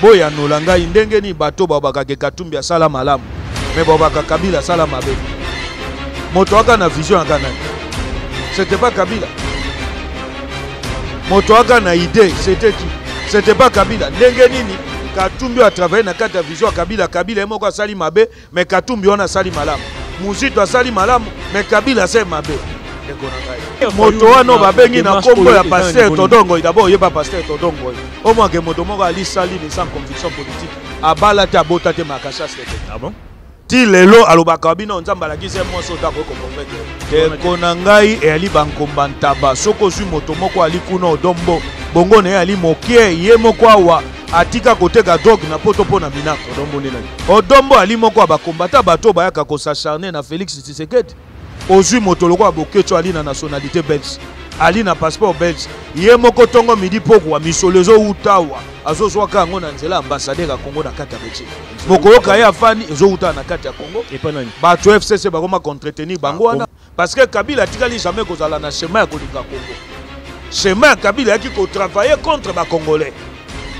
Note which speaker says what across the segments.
Speaker 1: boyanola ngai ndenge nini bato babakaka katumbi asala malamu me babaka kabila asala mabe moto aka na vision aka nani sete pa kabila moto aka na idée c'était qui c'était pas kabila ndenge nini katumbi oyo atravaille na kati ya vision ya kabila kabila ye moko asali mabe mais katumbi wana asali malamu muzito asali malamu mais kabila asali mabe ndeko na ngai moto wana oyo babengi na nkombo ya paster todongo idabo oyeba paster todongo oyo omwake moto moko alisali ni sans conviction politique abala te abota te makashas tete
Speaker 2: ah bon?
Speaker 1: ti lelo alobaka wa bino nzambe alakisi ye mwasi oyo akoki kokomprete ndeko na ngai eyali bankomba ntaba soki ozwi moto moko ali kuna odombo bongo na ye ali mokie ye moko awa atika koteka drogue na poto mpo na minako
Speaker 2: odombo
Speaker 1: ali moko ya bakombata bato oyo bayaka kosacharne na félix tshisekedi ozwi moto lokola boketso ali na nationalité belge ali na passeport belge ye moko ntongo midi pokwa misolo ezowuta awa azozwaka yango na nzela ambassadeur ya congo na kati ya belgique bokoyoka ye afandi ezowuta na kati ya congo bato ya fcc bakoma contretenir bango ah, wana parce que kabila atikali jamais kozala na chemin ya kolinga congo chemin ya kabila ayaki kotravaille contre bacongolais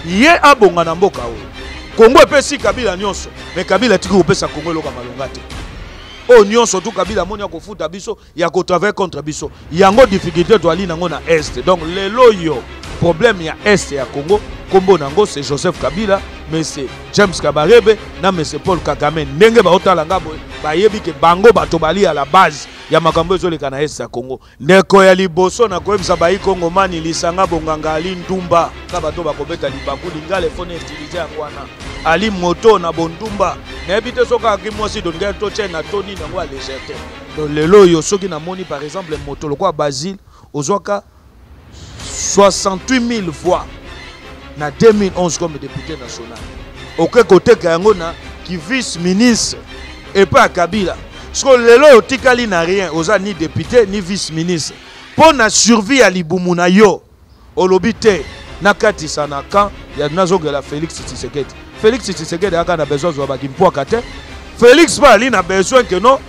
Speaker 1: ye abonga na mboka oyo congo epesi kabila nyonso mais kabila atiki kopesa congo eloka malonga te oyo nyonso tu kabila amoni akofuta biso ya kotravaille contre biso yango difficulté toali nango na est donc lelo oyo problème ya est ya congo nkombo na yango c'est joseph kabila mese james kabarebe na mese paul kagame ndenge baotala nga boye bayebi ke bango bato bali ya la base ya makambo ezoleka na est ya congo Ndeko ya liboso na koyebisa bayi kongomani lisanga bonganga ali ndumba ka bato bakobeta libaku lingala efo na utilize yango wana ali moto na bondumba nayebi te soki akaki mwasi doningaki to tye na to nini yango alege te lelo oyo soki namoni par exemple moto lokola basile ozwaka 68000 voix na 2011 comme député national okoki okay, koteka yango na kivice ministre epai ya kabila sikoyo lelo oyo otikali na rien oza ni député ni vice ministre mpo na survie ya libumu na yo olobi te nakatisa na camp ya nazongela félix tshisekedi félix tshisekedi ayaka na besoin azwa bakimpwaka te félix mpe ali na besoin ke no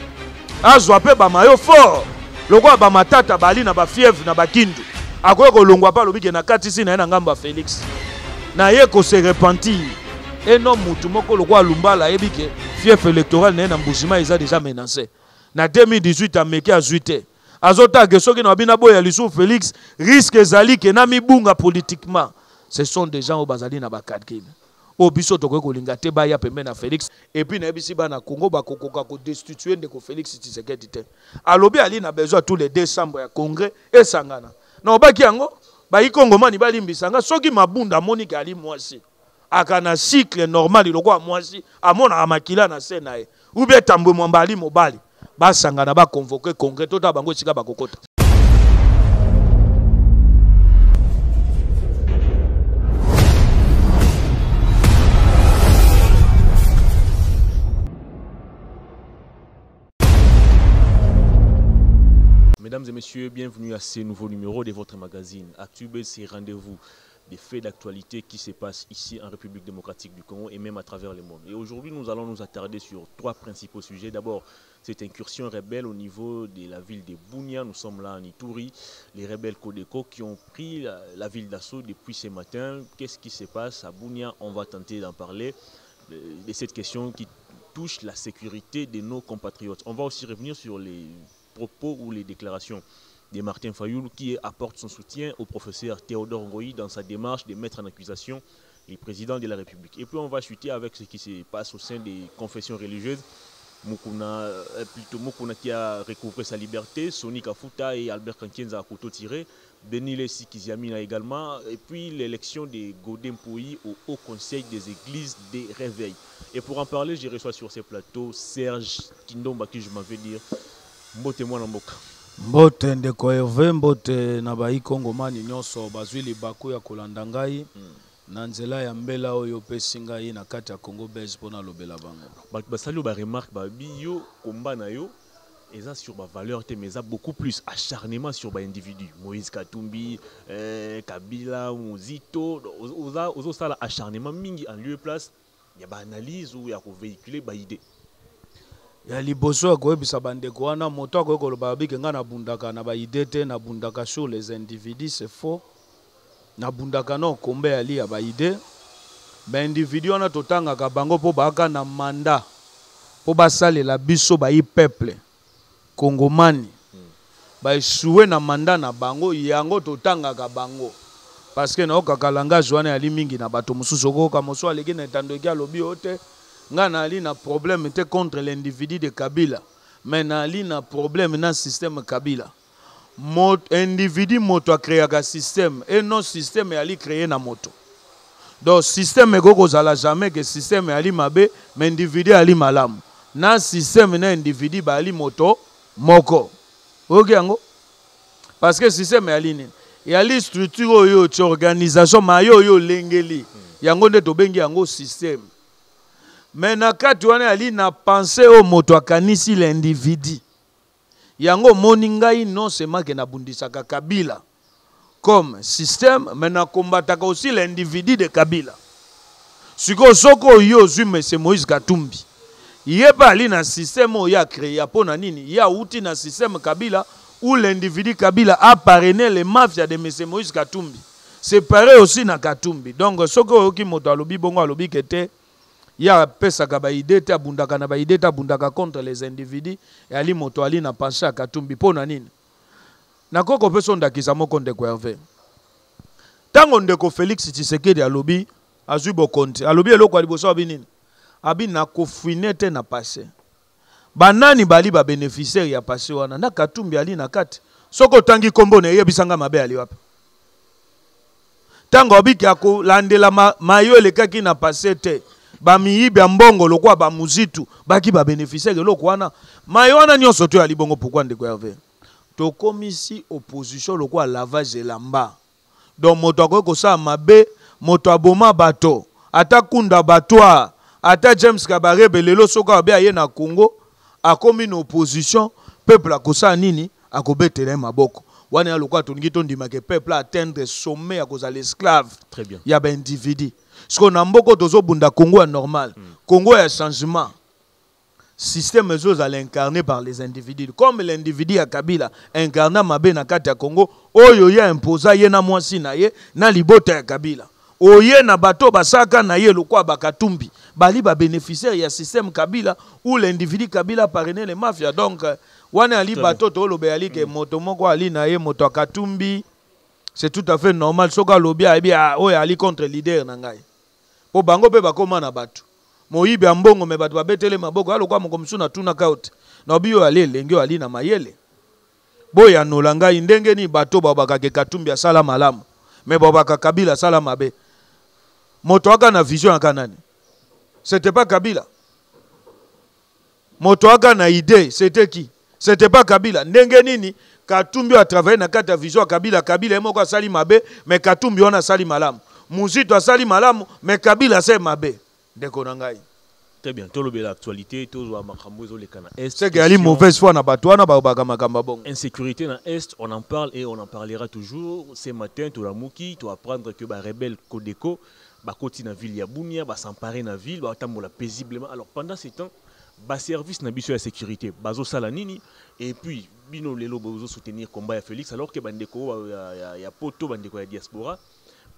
Speaker 1: azwa mpe bamayo fort lokola bamatata bali na bafieve na bakindu akoki kolongwa mpe alobi ke nakatisi na ye na ngambo ya félix na ye kose repentir eno mutu moko lokola lumbala ayebi ke fief électoral na ye na mbujima eza deja menance na 2018 ameki azwi te azotala ke soki na babina boya lisusu félix risque ezali ke namibunga politiquement ce sont des gens oyo bazali na bacalcule oyo biso tokoki kolinga te baya pembeni na felix epuis nayebisi bana congo bakokoka kodestitue ndeko felix tshisekedi te alobi ali na besoin tous les deux chambre ya congrès esangana naobaki yango baikongomani balimbisa nga soki mabunda amonike ali mwasi aka na cycle normal lokola mwasi amonaka makila na se na ye ou bien tambwe mwamba ali mobali basangana ba convoquer congrès tota bango esika bakokota
Speaker 2: Mesdames et messieurs, bienvenue à ce nouveau numéro de votre magazine. ActuBase, c'est rendez-vous des faits d'actualité qui se passent ici en République démocratique du Congo et même à travers le monde. Et aujourd'hui, nous allons nous attarder sur trois principaux sujets. D'abord, cette incursion rebelle au niveau de la ville de Bounia. Nous sommes là en Ituri. Les rebelles Codeco qui ont pris la, ville d'assaut depuis ce matin. Qu'est-ce qui se passe à Bounia On va tenter d'en parler euh, de cette question qui touche la sécurité de nos compatriotes. On va aussi revenir sur les propos ou les déclarations de Martin Fayoul qui apporte son soutien au professeur Théodore Ngoï dans sa démarche de mettre en accusation les présidents de la République. Et puis on va chuter avec ce qui se passe au sein des confessions religieuses. Mukuna, euh, plutôt Mukuna qui a recouvré sa liberté, Sonic Afuta et Albert Kankienza à couteau tiré, Denis Lessi Kiziamina egalement et puis l'election de Gode Mpoyi au Haut Conseil des Eglises de Reveil. Et pour en parler, je reçois sur ce plateau Serge Kindomba qui je m'en vais dire Mbote Mwana Mboka.
Speaker 1: Mbote ndeko Herve, mbote na bayi Kongomani nyonso bazwi libaku ya kolanda ngai na nzela ya mbela oyo opesi ngai na kati ya Congo Belge mpo nalobela bango.
Speaker 2: Bato basali yo ba remarque babi yo combat na yo eza sur ba valeur te mais eza beaucoup plus acharnement sur ba individu moïse katumbi euh, kabila muzito ozosala acharnement mingi en lieu place ya baanalyse ou ya kovéhicule baide
Speaker 1: ya liboso ya koyebisa bandeko wana moto akoki koloba babike ngai nabundaka na baide te nabundaka sur les individus c'est faux Na bundaka nao combat ya li ya ba idee ba individu wana totangaka bango po baaka na manda po basalela biso bayi peuple congomani ba echoue na manda na bango yango totangaka bango parceque naokaka langage wana yali mingi na bato mosusu okoyoka mosusu aleki na etando eki alobi yo te nga naali na probleme te contre l'individu de kabila mais naali na probleme na systeme kabila Mot, individu moto akreaka système et non système eyali kreye na moto donc système ekoki kozala jamais ke système eyali mabe mais individu eyali malamu na système na individu bayali moto moko oyoki yango parce que système eyali nini eyali structure oyo oti organisation mayo oyo olengeli yango nde tobengi yango système me na kati wana yali na pense oyo moto akanisi l'individu Yango omoni ngai non seulement que nabundisaka Kabila comme système mais na combataka aussi l'individu de Kabila. Sikoyo soki oye ozwi Mese Moïse Katumbi ye mpe ali na système oyo ye acrea mpo na nini ye awuti na système Kabila ou l'individu Kabila a parrainer les mafias de Mese Moïse Katumbi. C'est pareil aussi na Katumbi. Donc soki oyoki moto alobi bongo alobi que te ye apesaka ba idee te abundaka na ba idee te abundaka contre les individus ali moto ali na penche ya katumbi mpo na nini nakoki kopesa ondakisa moko ndeko herve ntango ndeko felix tshisekedi alobi azwi bokonzi alobi eloko ya liboso abi nini abi nakofuine te na passe Ba nani bali ba beneficiaires ya passe wana na Katumbi ali na kati soki otangi kombo na eyebisa nga mabe ali wapi ntango abiki akolandela ma, mayo elekaki na passe te bamiyibi ya mbongo lokola bamuzitu baki babeneficiare eloko wana mayo wana nyonso to yali bongo pourkui ndeko herve tokomisi opposition lokola lavage elamba donc moto akoki kosala mabe moto aboma bato ata kunda batoire ata james kabarebe lelo soki abe aye na congo akomi na opposition peuple akosala nini akobetela ye maboko wana ya lokola tolingi tondima ke peuple atteindre sommet ya kozala esclave ya baindividu sikoyo na mboko tozobunda congo ya normal mm. congo ya changement système ezozala incarné par les individus comme l'individu ya kabila incarna mabe na kati ya congo oyo ye imposa ye na mwasi na ye na libota ya kabila oye na bato basaka na ye lokwa bakatumbi bali babénéficiaire ya système kabila ou l'individu kabila parrainé le mafia donc euh, wana ali bato toloba yali ke mm. moto moko ali na ye moto akatumbi c'est tout à fait normal soki alobi ayebi ah, oyo ali contre leader na ngai po bango pe bakoma na batu moyibi ya mbongo me batu babetele maboko ya lokwa moko mosusu natunaka yo te na obi oyo ali elenge oyo ali na mayele boyanola ngai ndenge nini bato babakaka ekatumbi asala malamu me babaka kabila asala mabe moto aka na vision aka nani sete pa kabila moto aka na idee c'était qui c'était pas kabila ndenge nini katumbi a travaille na kati ya vision ya kabila kabila ye moko asali mabe me katumbi wana asali malamu muzito asali malamu me kabila asali mabe ndeko na ngai
Speaker 2: très bien tolobela actualité tozwa makambo ezoleka na est
Speaker 1: c'est que ali mauvaise foi na bato wana balobaka makambo ya bongo
Speaker 2: insécurité na est on en parle et on en parlera toujours ce matin tolamuki to apprendre que barebelle codeco ba bakoti na ville ya Bunia, ba s'emparer na ville, batambola paisiblement. Alors pendant ce temps, ba service na biso ya sécurité bazo sala nini et puis bino lelo bozo soutenir combat ya Felix alors que bandeko ya, ya, ya poto bandeko ya diaspora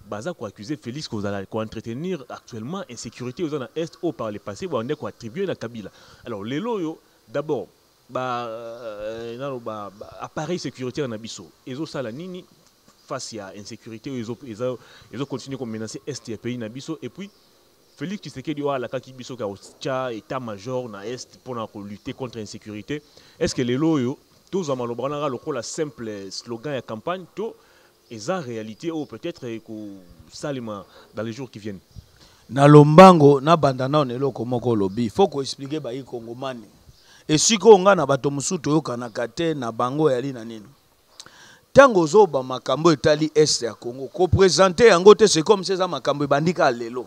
Speaker 2: baza ko accuser Felix kozala ko entretenir actuellement insécurité aux na est au par le passé ba ndeko attribuer na Kabila alors lelo yo d'abord Ba euh, nano ba appareil sécuritaire na biso ezo sala nini face ya insécurité oyo ezo ezo ezo continuer ko menacer est ya pays na biso et puis Félix Tshisekedi oyo alakaki biso ka otya état major na est mpona ko lutter contre insécurité est-ce que lelo oyo tozwa maloba wana kaka lokola simple slogan ya campagne to Eza realite oyo peut etre eko salema dans les jours qui viennent.
Speaker 1: na lombango nabanda nao na eloko moko olobi fo koexplike bayi kongomani esika oyo ngai na bato mosusu toyokanaka te na bango eyali na nini ntango ozoloba makambo etali este ya congo kopresente yango te se comme se eza makambo ebandi kaka lelo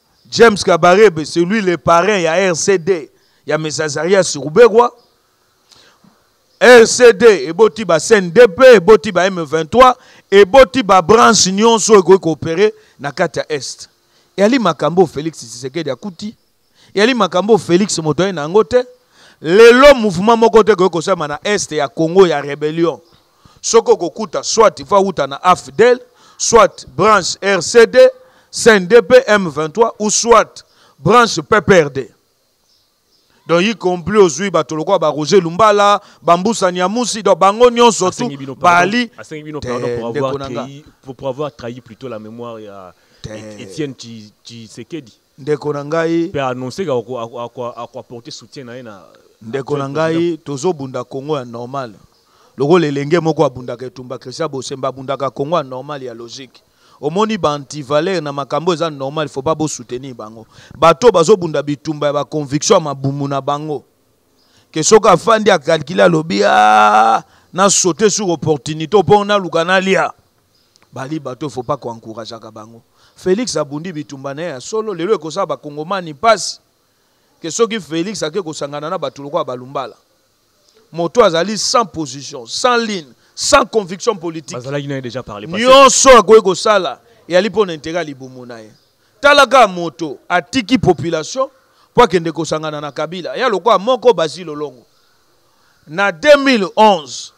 Speaker 1: James Kabarebe, c'est lui le parrain ya RCD ya Mesazaria sur Ruberwa. RCD eboti ba CNDP, eboti ba M23, eboti ba branche nyonso ekoki koopere na kati ya Est. Eyali makambo Felix Tshisekedi akuti, eyali makambo Felix moto aye na yango te. Lelo mouvement moko te ekoki kosalema na Est ya Congo ya rebellion. soki okokuta soit il faut awuta na afdel soit branche rcd cndp m23 ou soit branche pprd donc y compris ozwi bato lokola ba roger lumbala bambusa niamusi donc bango nyonso tu bali
Speaker 2: pour avoir trahi plutôt la mémoire ya etienne tshisekedi
Speaker 1: ndeko na ngai
Speaker 2: pe annonce ka ako apporter soutien na ye na
Speaker 1: ndeko na ngai tozobunda congo ya normal lokola elenge moko abundaka etumba christian bosemba abundaka congo ya normal ya logique omoni ba antivaleur na makambo eza normal faut pas bosoutenir bango bato bazobunda bitumba ya baconviction ya mabumu na bango ke soki afandi akalkile alobi a ah, na saute sur opportunité mpo naluka nalia bali bato faut pas koencourageaka bango félix abundi bitumba na ye ya solo lelo ekosala bakongomani mpasi ke soki félix ake kosangana na bato lokola balumbala moto azali sans position sans ligne sans conviction politique nyonso akoki kosala eyali mpo na intere ya libumu na ye tala kaka moto atiki population mpo akende kosangana na kabila ya lokola moko basi lolongo na 2011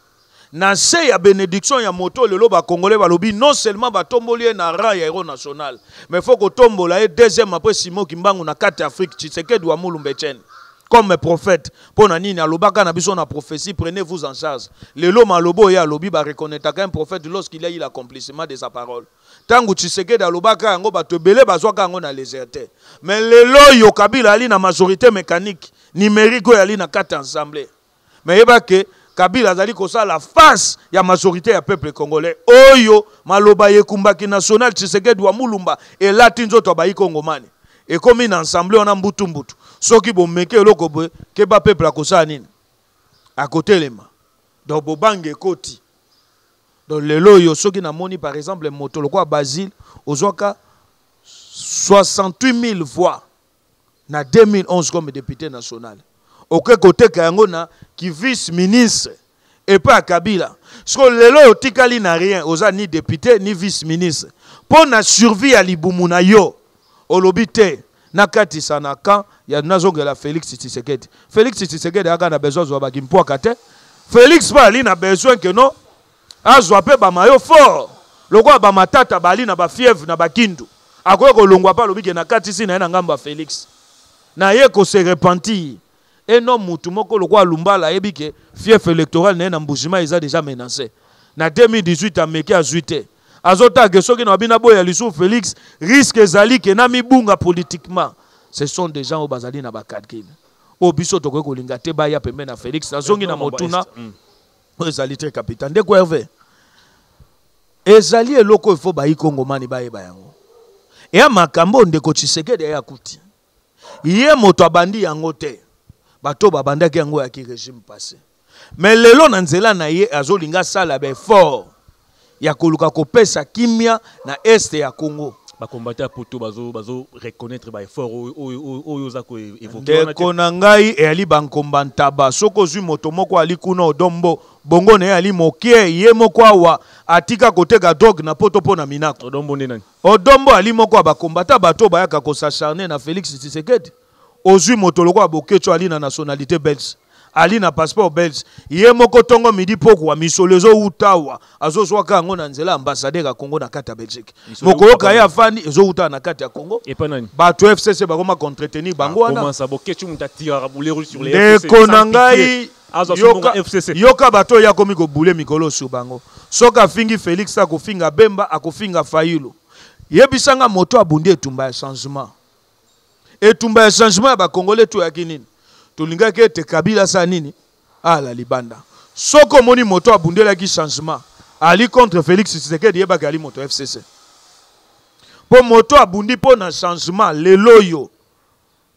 Speaker 1: na nse ya benediction ya moto lelo bakongole balobi non seulement batomboli ye na rang ya hero national mais faut kotombola ye deuxième après simo kimbangu na kati ya afrique tshisekedi wa mulumba etienne comme prophète mpo na nini alobaka na biso na prophétie prenez vous en charge lelo maloba oyo alobi bareconnaitaka un prophète lorsqu'il a eu l'accomplissement de sa parole Tango Tshisekedi alobaka yango bato ebele bazwaka yango na légèreté. Mais lelo oyo Kabila ali na majorité mécanique numérique oyo ali na kati ya ensemble. Mais yeba ke Kabila azali kosala face ya majorité ya peuple congolais oyo maloba ya ekumbaki national Tshisekedi wa mulumba elati nzoto abayi kongomani. Ekomi na ensemble wana mbutu mbutu. Soki bomeke eloko boye keba peuple akosala nini? Akotelema. Donc bobangi ekoti. donc lelo oyo soki namoni par exemple moto lokola basile ozwaka 68000 voix na 2011 comme député national okoki koteka yango na kivice ministre epai ya kabila siko lelo oyo otikali na rien oza ni député ni vice ministre mpo na survie ya libumu na yo Olobi te nakatisa na camp ya nazongela Felix Tshisekedi. Felix Tshisekedi aka na besoin azwa bakimpwaka te. Felix ba ali na besoin que non azwa pe bamayo fort lokola bamatata bali na bafieve na bakindu akoki kolongwa mpe alobi ke nakatisi na ye na ngambo ya Felix na ye ko se repentir un homme mutu moko lokola lumbala ayebi ke fief électoral na ye na mbujima eza déjà menacé na 2018 ameki azwi te azotala ke soki na babi naboya lisusu félix risque ezali ke namibunga politiquement ce sont des gens oyo bazali na bacalcule oyo biso tokoki kolinga te baya pembeni na félix nazongi na motuna
Speaker 2: mm.
Speaker 1: oyo ezali te capital ndeko herve ezali eloko oyo ifo bayi kongomani bayeba yango eya makambo ndeko tshisekedi eyakuti ye moto abandi yango te bato babandaki yango ya ki régime passé mais lelo na nzela na ye azolinga asala baeffort ya koluka kopesa kimia na este ya congo
Speaker 2: bakombata ya poto bazoreconnaitre baeffort oyo oza
Speaker 1: koevokndeko na ngai eyali bankomba ntaba soki ozwi moto moko ali kuna odombo bongo na ye ali mokie ye moko awa atika koteka drogue na poto mpo na minako
Speaker 2: odombo nde nani
Speaker 1: Odon Mbo ali moko ya ba combattants bato bayaka ko s'acharner na Felix Tshisekedi. Ozui moto lokola Boketshu ali na nationalite belge. Ali na passeport belge. Ye moko tongo midi pokua misolo ezo wuta awa azo zuaka yango na nzela ya ambassadeur ya Congo na kati ya Belgique. Boko
Speaker 2: yoka
Speaker 1: ye afandi ezo wuta na kati ya Congo. Bato ya FCC bakoma ko entretenir bango wana. Ndeko na ngai
Speaker 2: azwa
Speaker 1: sumbunga
Speaker 2: yoka, fcc
Speaker 1: yoka bato oyo akomi kobule mikolo sur bango soki afingi felix akofinga bemba akofinga fayulu yebisa nga moto abundi etumba ya changement etumba ya changement ya bakongole toyaki nini tolingaki ete kabila asala nini ala libanda soki omoni moto abundelaki changement ali contre felix tshisekedi yebaki ali moto ya fcc mpo moto abundi mpo na changement lelo oyo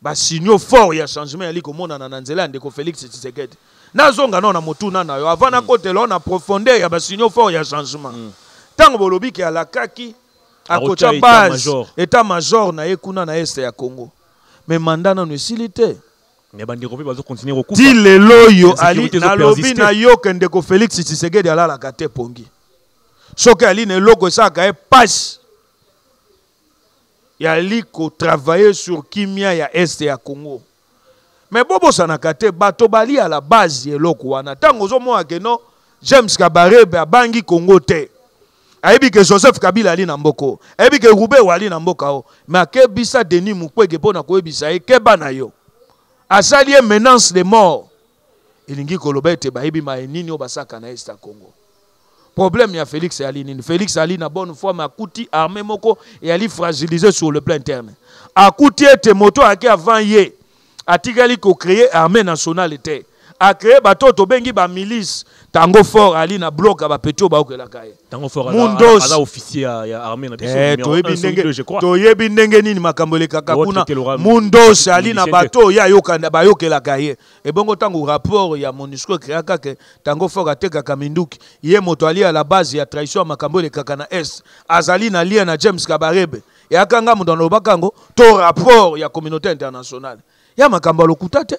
Speaker 1: Ba signaux forts ya changement yali komonana na nzela ya ndeko Felix Tshisekedi. Nazonga nao na motuna na yo avant nakotela yo na profondeur ya ba signaux forts ya changement. Ntango bolobi ke alakaki akotya
Speaker 2: Akotya
Speaker 1: base
Speaker 2: etat-major.
Speaker 1: etat major na ye kuna na est ya Congo mais mandat nano esili te
Speaker 2: Mais bandeko mpe bazo continuer kokufa.
Speaker 1: ti lelo oyo ali Insécurité
Speaker 2: ezo
Speaker 1: nalobi
Speaker 2: persister.
Speaker 1: na yo ke ndeko Felix Tshisekedi alalaka te pongi soki ali na eloko esalaka ye pasi ya liko travailler sur kimia ya est ya Congo mais bobosanaka te bato bali à la base ya eloko wana ntango ozomona ke no James Kabarebe abangi Congo te ayebi ke Joseph Kabila ali na mboko ayebi ke Rubeo ali na mboka o mais akebisa Denis Mukwege mpo na koyebisa ye keba na yo asali ye menace de mort elingi koloba ete bayebi maye nini oyo basaka na est ya Congo problème ya Félix Ali nini Félix Ali na bonne foi makuti armée moko et Ali fragilisé sur le plan interne akuti ete moto ayaki avant ye atikali ko créer armée nationale te a créer bato tobengi ba milice tango fort ali na bloc ya bapeti oyo bayokelaka ye
Speaker 2: mundostoyebi
Speaker 1: ndenge nini makambo elekaka kuna mundos ali na bato oyo ye bayokelaka ye ebongo tango rapport ya monusco ekreaka ke tango fort atekaka minduki ye moto ali à la base ya trahison ya makambo elekaka na est azali na lien na james kabarebe eyaka nga moto analobaka yango to rapport ya communauté internationale ya makambo ya lokuta te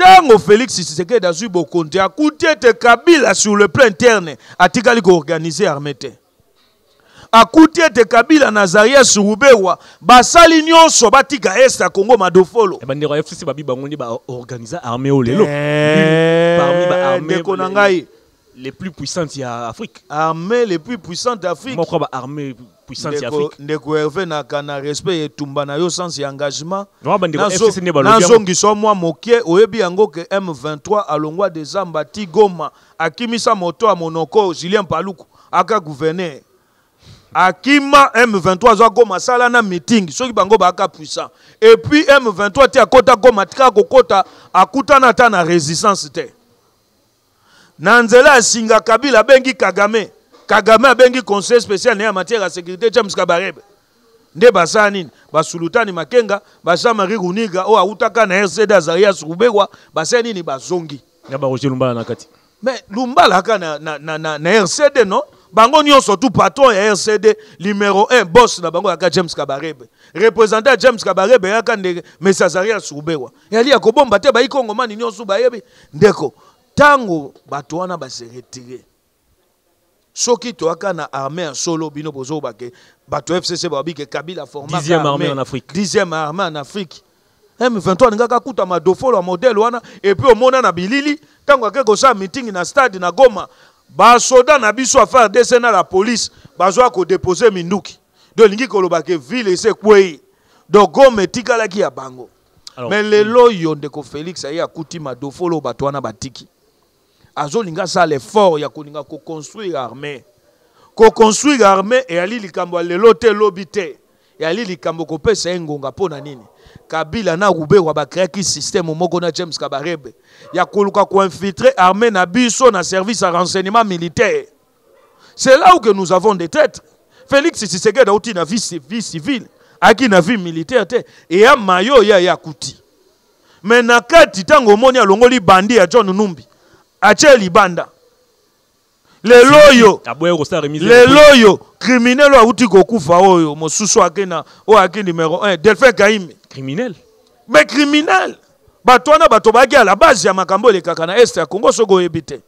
Speaker 1: ntango félix tshisekedi azwi bokonzi akuti ete kabila sur le plan interne atikali koorganize arme te akuti ete kabila na zarias ruberwa basali nyonso batika est ya congo madofolo
Speaker 2: eh, bandeko ya fcc babi bango nde baorganise armée oyo lelo
Speaker 1: eh,
Speaker 2: parmi
Speaker 1: baarmeko na ngai
Speaker 2: les plus puissantes ya afrique
Speaker 1: armée les plus puissantes d'afrique
Speaker 2: moko ba armée puissante ya afrique
Speaker 1: ndeko herve na kana respect etumba na yo sans engagement nazongisa mwa moke oyebi yango ke m23 alongwa de zamba ti goma akimisa moto ya monoko julien paluku aka gouverneur akima m23 azwa goma asala na meeting soki bango baaka puissant epuis m23 te akota goma tika kokota akutana ata na résistance te na nzela ya singa kabila abengi kagame kagame abengi conseil spécial na ye ya matière ya sécurité james kabarebe nde baza nini basulutani makenga baza marie runiga oyo awutaka na rcd azarias rubegwa baza nini bazongi
Speaker 2: ya baroje lumbala na kati
Speaker 1: me lumbala ka na, na, na, na, na rcd no bango nyonso tu patron ya rcd numero 1 bos na bango yaka james kabarebe représentant ya james kabarebe yaka ndenge mesi azarias rubegwa yali ya kobomba te baikongomani nyonso bayebi ndeko ntango bato wana baseretire soki toyaka na armée ya solo bino bozoba ke bato ya fcc babi ke kabila formaka
Speaker 2: armée en afrique
Speaker 1: dixième armée en afrique m23 alingaki akuta madofolo ya modele wana epuis omona na bilili ntango ake kosala mitingi na stade na goma basoda na biso ya fardc na la police bazwaka kodepose minduki do elingi koloba ke ville ese ekwei do goma etikalaki ya bango me lelo oyo ndeko félix aye akuti madofolo bato wana batiki azolinga asala effort ya kolinga koconstruire armée koconstruire armée eyali likambo ya lelo te lobi te eyali likambo kopesa ye ngonga mpo na nini kabila na ruberwa bakreaki systeme moko na james kabarebe ya koluka koinfiltre armée na biso na service ya renseignement militaire c'est là où que nous avons des traites félix tshisekedi auti na vie, vie civile ayaki na vie militaire te eya mayo ye aye akuti me na kati ntango omoni alongoli bandi ya john numbi atye libanda lelo oyo lelo oyo criminel oyo auti kokufa oyo mosusu ake na oyo ake numero 1 delphin kaime
Speaker 2: criminel
Speaker 1: mais criminel bato wana bato bayaki ya la base ya makambo elekaka na est ya congo soki oyebi te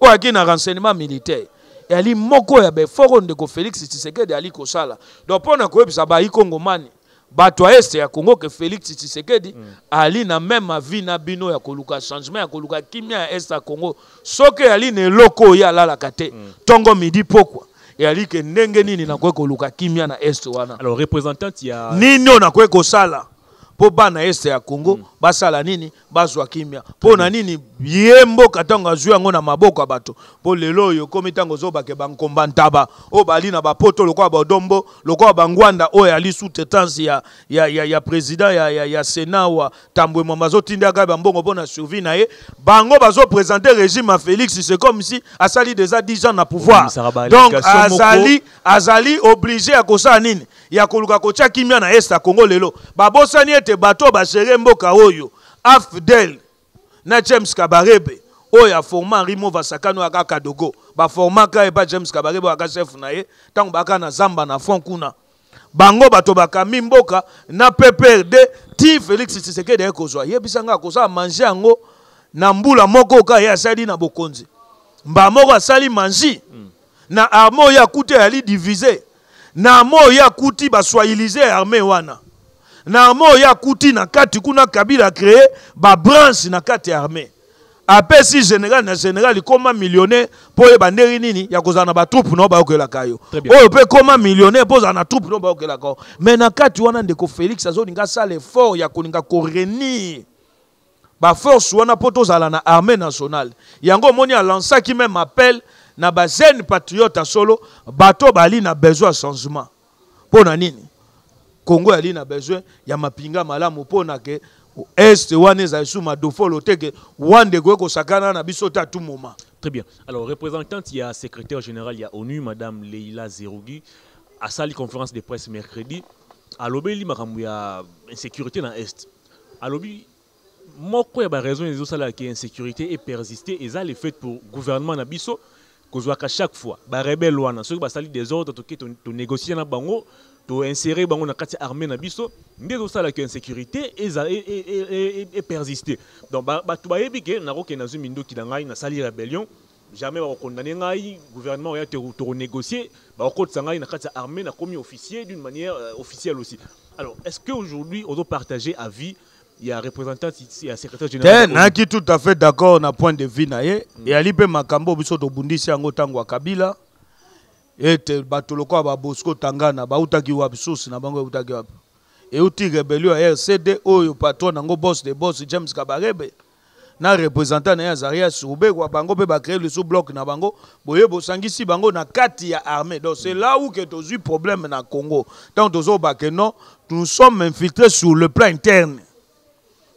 Speaker 1: oyo ayaki na renseignement militaire yali moko ya beforo ndeko félix tshisekedi ali kosala donc mpo na koyebisa bayi kongomani bato ya este ya congo ke félix tshisekedi mm. ali na meme avis na bino ya koluka changement ya koluka kimia ya este ya congo soki yali na eloko oyo alalaka te mm. ntongo midi pokwa yali ke ndenge nini nakoki koluka kimia na este wana
Speaker 2: Alors, représentante ya
Speaker 1: nini oyo nakoki kosala mpo bana este ya congo mm. basala nini bazwa kimia mpo na nini ye mboka ntango azwi yango na maboko ya bato mpo lelo oyo ekomi ntango ozobake bankomba ntaba oyo bali na bapoto lokola badombo lokola bangwanda oyo ali sous traitance ya, ya, ya, ya président ya, ya, ya sénat wa tambwe mwamba azotindaka ye bambongo mpo na survie na ye bango bazopresente régime ya félix c'est comme si asali déjà 10 ans na pouvoir donc azali azali oblige ya kosala nini ya koluka kotya kimia na est ya congo lelo babosani ete bato oyo bagere mboka oyo afdel na james kabarebe oyo aforma henri mova sakani oyo aka kadogo baformaka epa james kabarebe oyo aka chef na ye ntango baka na zamba na front kuna bango bato bakambi mboka na pprd ti félix tshisekedi aye kozwa yebisa ngai akosala manji yango na mbula moko oka ye asali na bokonzi mbala moko asali manji mm. na arme oyo akuta yali divise na arme oyo akuti baswahilise ya arme wana na arme oyo akuti na kati kuna kabila acree babranche na kati ya arme apesi général na général ekoma millionnaire mpo oyeba ndenge nini ya kozala na batroupe na yo bayokelaka yo oyo mpe ekoma millionnaire mpo ozala na troupe na yo bayokelaka yo mai na kati wana ndeko félix azolinga asala effort ya kolinga korenir ba force wana mpo tozala na armée nationale yango omoni alansaki meme appel na ba jeune patriote ya solo bato bali na besoin ya changement mpo na nini congo yali na besoin ya mapinga malamu mpo na ke est wana ezali su madofolo te ke wanda ekoki kosakana na biso te atu moma
Speaker 2: très bien alors représentante ya secrétaire général ya onu madame leila zerugi asali conférence de presse mercredi alobeli makambo ya insécurité na est alobi moko ya ba raison ezosalaka ke insecurite e persiste eza le fait pour gouvernement na biso kozwaka chaque fois ba rebelle wana soki basali desordre toke tonegocie na bango to insere bango na kati armée na biso nde ezosala ke insecurite eza e, e, e, e, e persiste donc bato bayebi ke nakokende nazwi minduki na ngai nasali rebellion Jamais bako condamner ngai, gouvernement oya te toko negocier, bako kotisa ngai na kati ya armee na komi officier d'une manière euh, officielle aussi. Alors, est-ce que aujourd'hui ozo partager avis ya représentant ya secrétaire général
Speaker 1: te nayaki tout à fait d'accord na point de vue na ye mm. eyali mpe makambo biso tobundisi yango ntango ya kabila ete bato lokola babosco tangana bautaki wapi source na bango eutaki wapi euti rebellion ya rcd oyo patron yango boss de boss james kabarebe na représentant na ye azarias ubekwa bango mpe bacree lisu bloc na bango boye bosangisi bango na kati ya armée donc c'est là où que tozwi problème na congo ntango tozoba que non nous sommes infiltrés sur le plan interne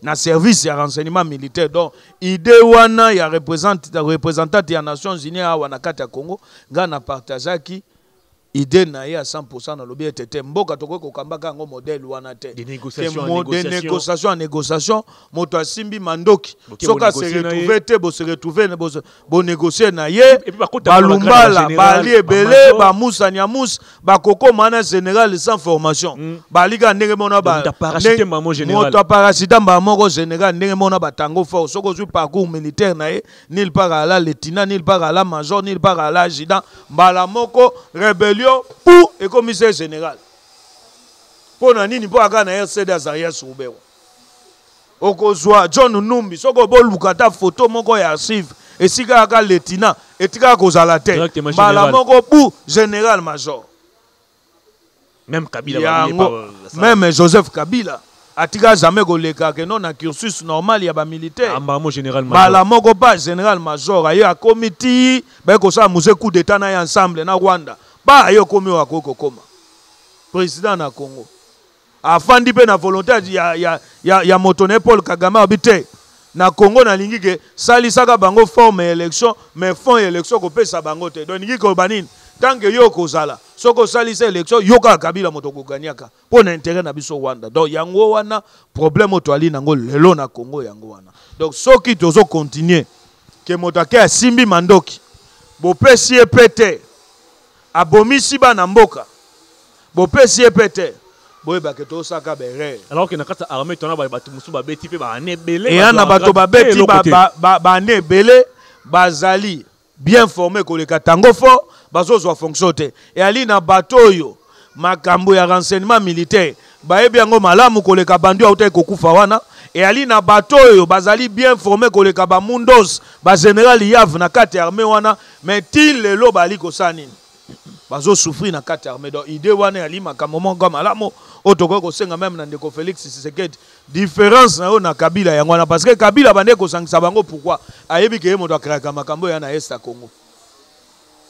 Speaker 1: na service ya renseignement militaire donc idée wana ya représentante ya nations unies awa na kati ya congo ngai na partageaki Idee na ye à 100% na lobi ete te mboka tokoki kokambaka yango modèle wana te. Des négociations, mo, des négociations en négociation moto asimbi mandoki soki a se retrouver te bo se retrouver bo, bo négocier na ye balumbala bali ebele ba musa nyamus bakoko mana général sans formation mm. balika ndenge mona ba moto aparasita mbala moko général ndenge mona batango fort soki ozwi parcours militaire na ye nil part à la letina nil part à la major nil part à la ajidant mbala moko rebellion pou ekomise général mpo na nini mpo aka na rcd azaria surbewa okozwa john numbi soki oboluka ata foto moko ya archive esika yaka letina etikaka kozala te mbala moko bu général major
Speaker 2: Meme Kabila
Speaker 1: yango meme Joseph Kabila atika jamais koleka ke non na cursus normal ya bamilitaire ah, mbala général major mbala moko ba général major aye akomi ti baye kosala muse coup d'état na ye ensemble na rwanda ba aye okomi oyo akoki kokoma président na congo afandi mpe na volonte ya, ya, ya, ya, ya moto na ye paul kagame alobi te na congo nalingi ke salisaka bango forme ya élection mais fond ya élection kopesa bango te donc elingi koloba nini ntanke yo okozala soki osalisa élection yo kaka kabila moto okoganyaka mpo na intérêt na biso rwanda donc yango wana problème oyo toali nango lelo na congo yango wana donc soki tozo continuer ke moto ake asimbi mandoki bopesi ye mpe te Abomisi bana mboka. Bopesi ye pe te. Boyeba ke tosaka ba erreur.
Speaker 2: Alors que na kati ya armee tona ba bato mosusu babeti pe ba annee ebele.
Speaker 1: Eya na bato babeti ba annee ebele bazali bien forme koleka tango fort bazozwa fonction te. Eyali na bato oyo makambo ya renseignement militaire bayebi yango malamu koleka bandi autaki kokufa wana eyali na bato oyo bazali bien forme koleka bamundos bageneral yave na kati ya arme wana me ti lelo bazali kosala nini bazosouffrir na kati ya arme donc idée wana eyali makambo moko malamu oyo tokoki kosenga meme na ndeko félix sisekedi différence na yo na kabila yango wana parce que kabila bande kosangisa bango pourkui ayebi ke ye moto akreaka makambo oyo ya na est ya congo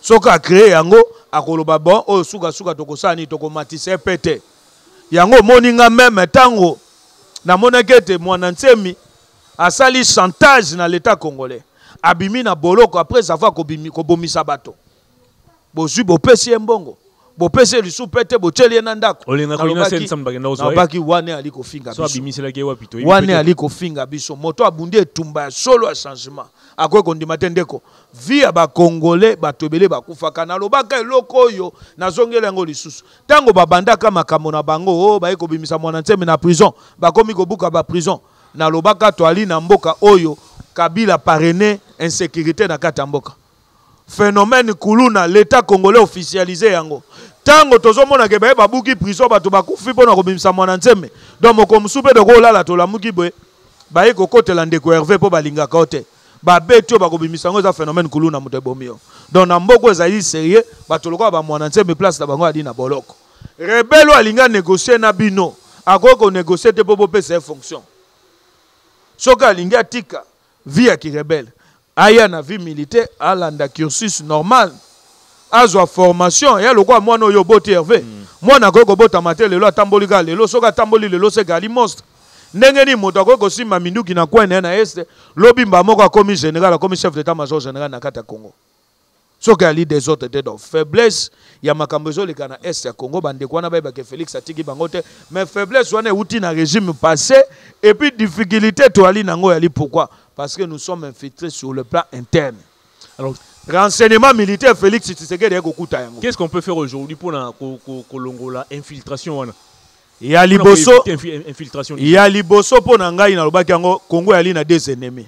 Speaker 1: soki acree yango akoloba bon oyo sukasuka tokosala nini tokomatisa ye mpe te yango omoni nga meme ntango namonaki ete mwana nsemi asali chantage na leta congolais abimi na boloko après avoir kobomisa bato bozwi bopesi ye mbongo bopesi ye lisusu mpe te botyeli ye na ndako nalobaki wane ali kofinga
Speaker 2: wane
Speaker 1: ali kofinga biso moto abundi etumba ya solo ya changement akoki kondima te ndeko vi ya bakongole bato ebele bakufaka nalobaka eloko oyo nazongeli yango lisusu ntango babandaka makambo na bango o oh, baye kobimisa mwana nsemi na prison bakomi kobuka baprison nalobaka toali na mboka oyo kabila parene insécurité na kati ya mboka phenomène kuluna l'etat congolais officialise yango ntango tozomona ke baye babuki prison bato bakufi mpo na kobimisa mwana nzembe donc moko mosusu mpe doko olala tolamuki boye baye kokotela ndeko herve mpo balingaka yo te babeti oyo bakobimisa yango eza phénomène kuluna moto ebomi yo donc na mboko ezali sérieux bato lokola bamwana nzembe place na bango ali na boloko rebele oyo alingi anegocie na bino akoki konegocie te mpo bopesa ye fonction soki alingi atika vie ya ki rebelle aya na vie militaire alanda cursus normal azwa formation ya lokola mwana oyo oboti herve mm. mwana akoki kobotama te lelo atamboli kaka lelo soki atamboli lelo seke ali monstre ndenge nini moto akoki kosimba minduki na coin na ye na este lobi mbaa moko akomi général akomi chef d'état major général na kati ya congo soki ali des autres te donc faiblesse ya makambo ezoleka na est ya congo bandeko wana bayebake félix atiki bango te mais faiblesse wana euti na régime passé et puis difficulté toyali na yango yali pourquoi parce que nous sommes infiltrés sur le plan interne
Speaker 2: alors
Speaker 1: renseignement militaire félix tshisekedi aye kokuta yango
Speaker 2: qu'est ce qu'on peut faire aujourd'hui mpona kolongola infiltration wana
Speaker 1: ya liboso ya liboso mpo na ngai nalobaki yango congo yali na deux ennemis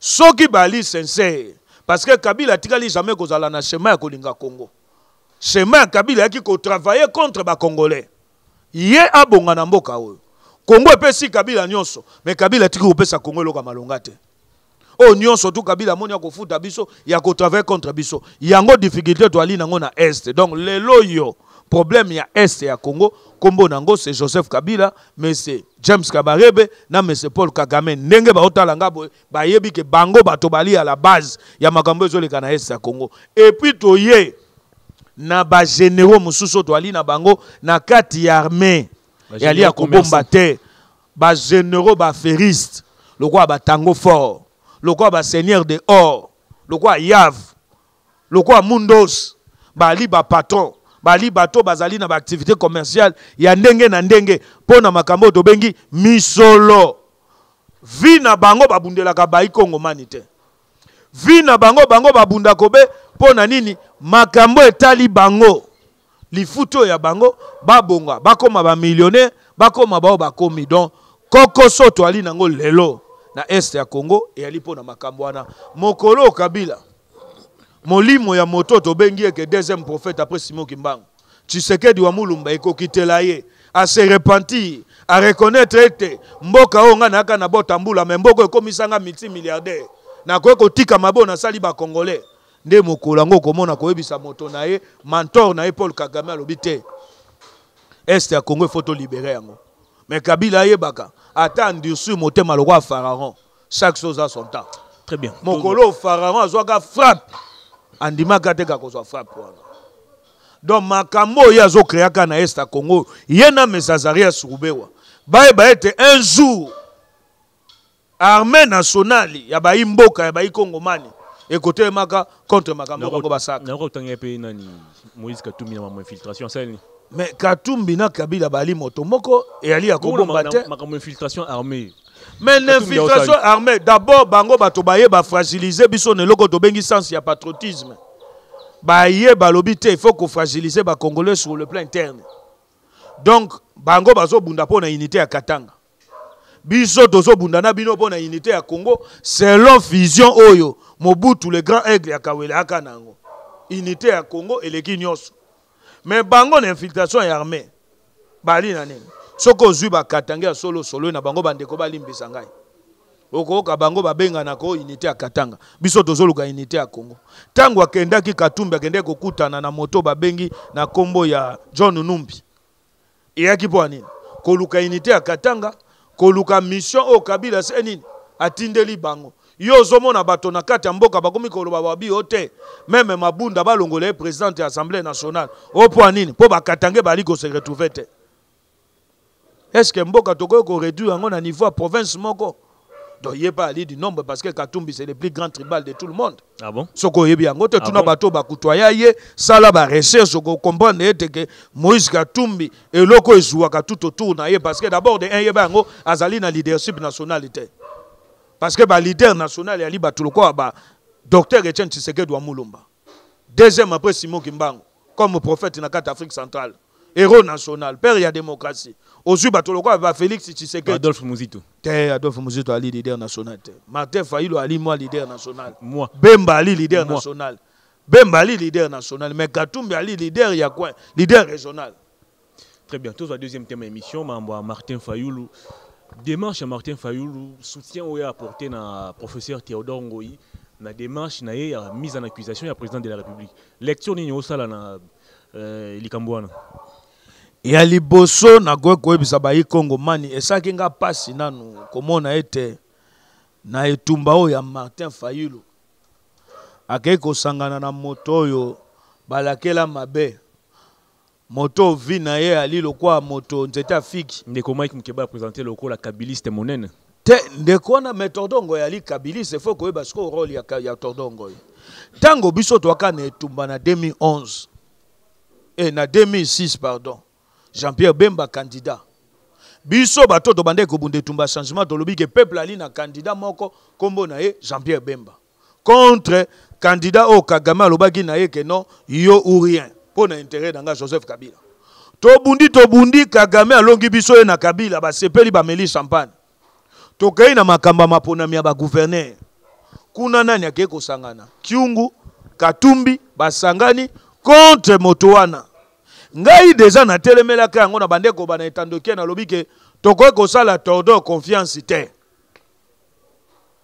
Speaker 1: Soki bali sincère parce que Kabila atikali jamais kozala na chemin ya kolinga Congo. Chemin ya Kabila yaki ko travailler contre ba Congolais. Ye abonga na mboka oyo. Congo epesi Kabila nyonso, mais Kabila atiki kopesa Congo eloko ya malonga te. Oyo nyonso tu Kabila amoni akofuta biso ya ko travailler contre biso. Yango difficulté toali nango na Est. Donc lelo yo problème ya est ya congo nkombo na yango se joseph kabila mese james kabarebe na mese paul kagame ndenge baotala nga boye bayebi ke bango bato bali ya la base ya makambo ezoleka na est ya congo epuis toye na bagénéraux mosusu oyo toali na bango na kati ya armée yali ya kobomba te bagénéraux baferiste lokola batango fort lokola baseigneur de or lokola yave lokola mundos bali ba patron bali bato bazali na baaktivité commerciale ya ndenge na ndenge mpo na makambo oyo tobengi misolo vi na bango babundelaka bai kongomani te vi na bango bango babunda kobe mpo na nini makambo etali bango lifuti oyo ya bango babonga bakoma bamillionnaire bakoma baoyo bakomi donc kokoso toali nango lelo na este ya congo eyali mpo na makambo wana mokolo kabila molimo ya moto tobengi ye ke deuxième prophète après simon kimbangu tshisekedi wa mulumba ekokitela ye ase repentir areconnaitre ete mboka oyo ngai nayaka na bota mbula me mboka ekomisa ngai multimilliardaire nakoki kotika mabe oyo nasali bacongolais nde mokolo yango okomona koyebisa moto na ye mentor na ye paul kagame alobi te est ya congo efo tolibere yango me kabila ayebaka ata endurcir motema lokola pharaon chaque chose a son temps
Speaker 2: très bien
Speaker 1: mokolo oyo pharaon azwaka frappe andimaka te kakozwa frappe wana donc makambo oyo ye azokreaka na est ya congo ye na mesazaria surubewa bayeba ete un jour armée nationale ya bayi mboka ya bayi kongomani ekotelemaka contre makambo Nako- bango basaka
Speaker 2: nako kotanga ye mpe nani moïse katumbi na mama infiltration asali
Speaker 1: nini mais katumbi na kabila bali moto moko eyali ya Bongo na kobomba ma- te na-
Speaker 2: makambo infiltration armée
Speaker 1: mais
Speaker 2: Katumbi
Speaker 1: l'infiltration
Speaker 2: aosali.
Speaker 1: armée d'abord bango bato baye bafragilise biso na eloko tobengi sens ya patriotisme baye balobi te il faut kofragilise bacongolais sur le plan interne donc bango bazobunda mpo na unité ya katanga biso tozobunda na bino mpo na unité ya congo selon vision oyo mobutu le grand aigle ya kawele aka na yango unité ya congo eleki nyonso me bango na infiltration ya armée bali na nini soki ozwi bakatange ya solo soloi na bango bandeko balimbisa ngai okoyoka bango babenganaka oyo unité ya katanga biso tozoluka unité ya congo ntango akendaki katumbi akendaki kokutana na moto babengi na nkombo ya john numbi eyaki mpo ya nini koluka unité ya katanga koluka mission oyo kabila se nini atindeli bango yo ozomona bato na kati ya mboka bakomi koloba babi yo te meme mabunda balongola ye presidente ya assemblée nationale o mpo ya nini mpo bakatange bali kose retrouve te est ce que mboka tokoki koreduire yango na niveau ya province moko donc ye mpe ali du nombre parce que katumbi c'est le plus grand tribal de tout le monde
Speaker 2: ah bon?
Speaker 1: soki oyebi yango te
Speaker 2: ah
Speaker 1: tuna bato oyo bakutuaya ye sala barecherche okokomprendre ete ke moïse katumbi eloko ezuwaka tout autour na ye parce que d'abord de un yeba yango azali na leadership national te parce que baleader national yali bato lokola ba docteur etienne tshisekedi wa mulumba Deuxième après Simon Kimbangu comme prophète na kati Afrique centrale. Héros national, père ya démocratie. Ozui bato lokola ba Félix Tshisekedi.
Speaker 2: Adolphe Muzito.
Speaker 1: Te Adolphe Muzito ali leader national te. Martin Fayulu ali moi leader national.
Speaker 2: Moi.
Speaker 1: Bemba ali leader
Speaker 2: moi.
Speaker 1: national. Bemba ali leader national mais Katumbi ali leader ya coin, leader régional.
Speaker 2: Très bien, tous la deuxième thème émission, Mambo Martin Fayoulou. Démarche à Martin Fayoulou, soutien au apporté na professeur Théodore Ngoyi, na démarche na ya mise en accusation ya président de la République. Lecture nini osala na euh, likambuana?
Speaker 1: Ya liboso na goye koyebisa bayi Congo mani esaki nga pasi nanu komona ete na etumba oyo ya Martin Fayoulou akei kosangana na moto oyo balakela mabe Moto vie na ye ali lokola moto nzete ya figi.
Speaker 2: Ndeko Mike Mukeba a presenter lokola kabiliste monene.
Speaker 1: Te ndeko wana mais Tordon Ngoy ali kabiliste il faut koyeba sikoyo role ya, ya Tordon Ngoy. Tango biso toaka na etumba na 2011 eh, na 2006 pardon Jean-Pierre Bemba candidat biso bato tobandaki kobunda etumba changement tolobi ke peuple ali na candidat moko nkombo na ye Jean-Pierre Bemba. contre candidat oyo kagame alobaki na ye ke non yo ou rien mpo na intérêt na ngai joseph kabila tobundi tobundi kagame alongi biso ye na kabila basepeli bameli champagne tokei na makambo ya maponami ya baguverner kuna nani akei kosangana kiungu katumbi basangani contre moto wana ngai deja natelemelaka yango na bandeko bana etandokia nalobi ke tokoki kosala tordor confiance te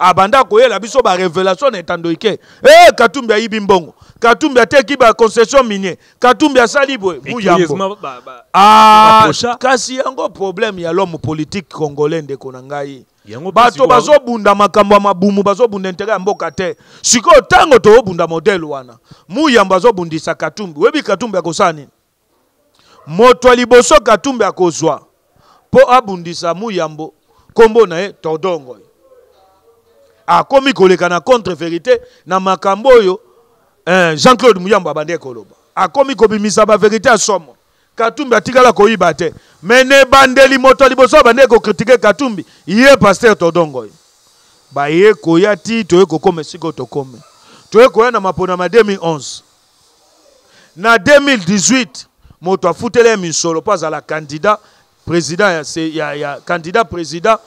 Speaker 1: abanda koyela biso ba revelation na etando ike hey, eh, katumbi ayibi mbongo katumbi ateki ba concession minier katumbi asali boye muyambo ah, kasi yango problème ya l'homme politique congolais ndeko na ngai bato bazobunda makambo ya mabumu bazobunda intere ya mboka te sikoyo ntango tobunda modele wana muyambo azobundisa katumbi oyebi katumbi akosala nini moto ya liboso katumbi akozwa mpo abundisa muyambo nkombo na ye todongo akomi koleka na contre verite na makambo oyo eh, jean claude muyambo abandaki koloba akomi kobimisa baverite ya somo katumbi atikala koyiba te me na ebandeli moto ya liboso abandaki kokritike katumbi ye paster todongo baye koya ti toye kokoma esika tokomi toye koya na maponama 2011 na 2018 moto afutela ye misolo mpo azala candidat président ya, ya, ya candidat président